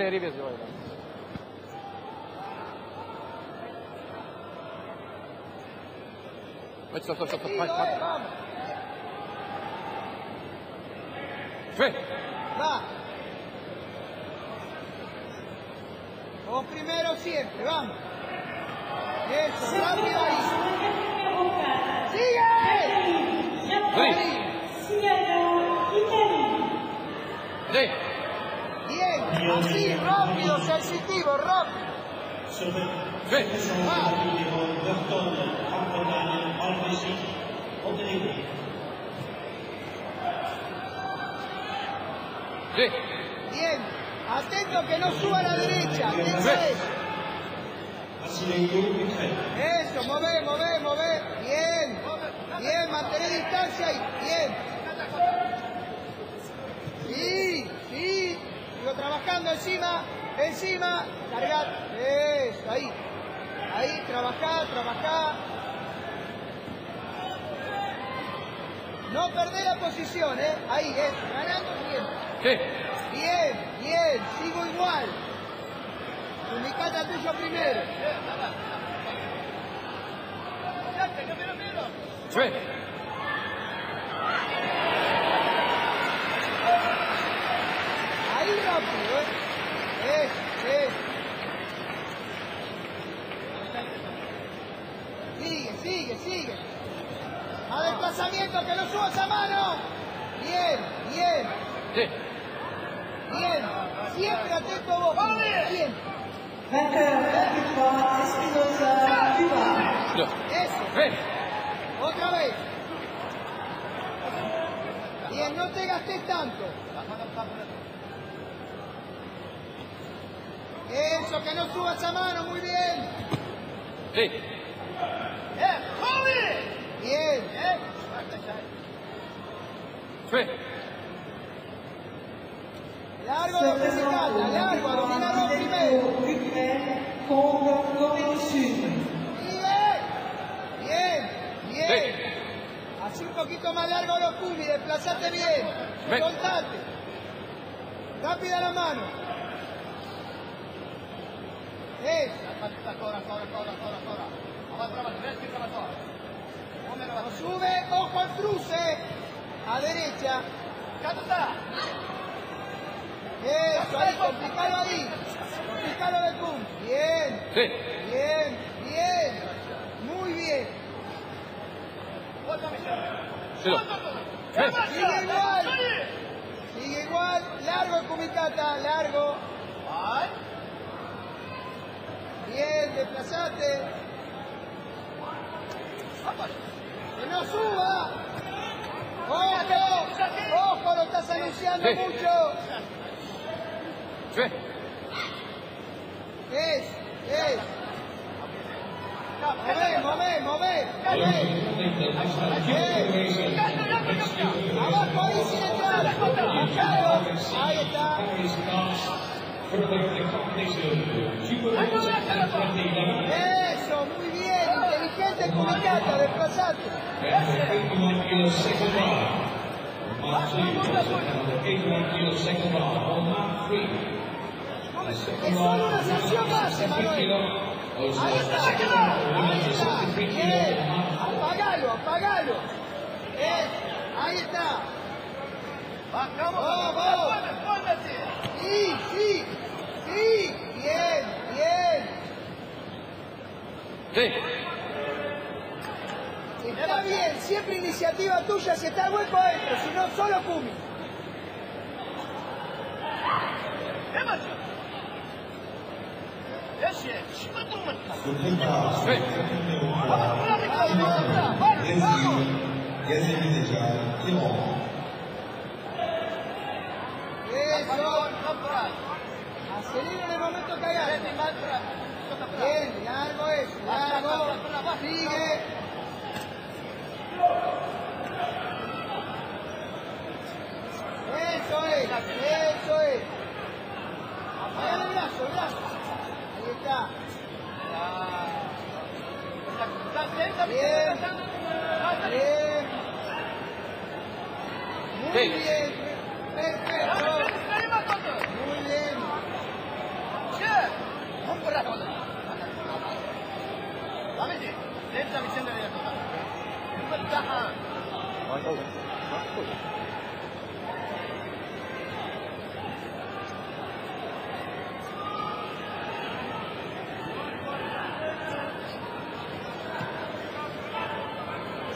Ribes böyle. Hadi stop stop stop. stop. Hadi, hadi. Vamos, Ve. va. Vos primero siempre, vamos. Eso, rápido ahí. ¡Sigue! Ve. Ve. Bien, así, rápido. Ve. Ve. Bien, atento que no suba a la derecha. Eso es. Eso, mover, mover, mover. Bien, bien, mantener distancia y bien. Sí, sí. Trabajando encima, encima. Cargar. Eso, ahí. Ahí, trabajá, trabajá. No perder la posición, ¿eh? Ahí, eso, ganando tiempo. Ve. Bien, bien, sigo igual. Ubicate tuyo primero. Ve. Ahí rápido, ¿eh? Eso, eso. Sigue, sigue, sigue. A desplazamiento, que no subas a mano. Bien, bien, Ve. bien. Siempre atento vos. Bien. Vainqueur 23, Espinosa, Cuba. Lo. Eso. Otra vez. Bien, no te gastes tanto. Eso, que no subas a mano, muy bien. Ve. Bien. Ve. Largo se trata, largo, a dominarlo primero. Sud. Sigue. Bien, bien. Ve. Así un poquito más largo los Kumi, desplazate bien. Ve. Contate. Rápida la mano. Eso. Cruce. A derecha. Eso, ahí, complicalo ahí. Complicalo del pum. Bien, Ve. bien, bien. Muy bien. Ve. Sigue igual. Sigue igual. Largo el Kumikata, largo. Bien, desplazate. Que no suba. Sí. mucho. Ve. Es, es. Abajo ahí sin entrar. Ahí está. Eso, muy bien. Inteligente Kumikata, desplazate. Es solo una sanción más, Emanuel. Ahí está. Ahí está. Apagalo, apagalo. Es. Ahí está. Vamos. Sí, sí. Sí. Bien, bien. Ve. Está bien, siempre iniciativa tuya si está el hueco adentro, si no, solo Kumi. Acelera en el momento Eso es. Bien. Bien. Muy bien. Muy bien. Vamos por la Dame, lenta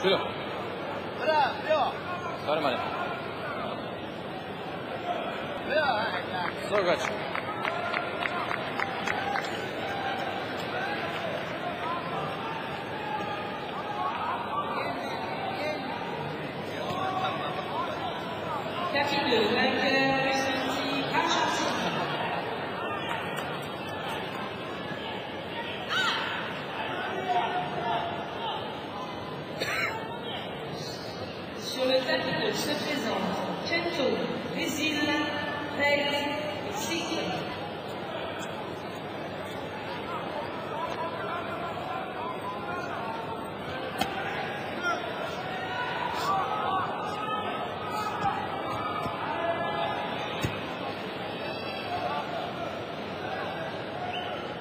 Şurada. Bırak, yok. Sarım hadi. Sor kaç. Thank you. sur le tableau se présentent Kento, Bézil, Rex, Cycle,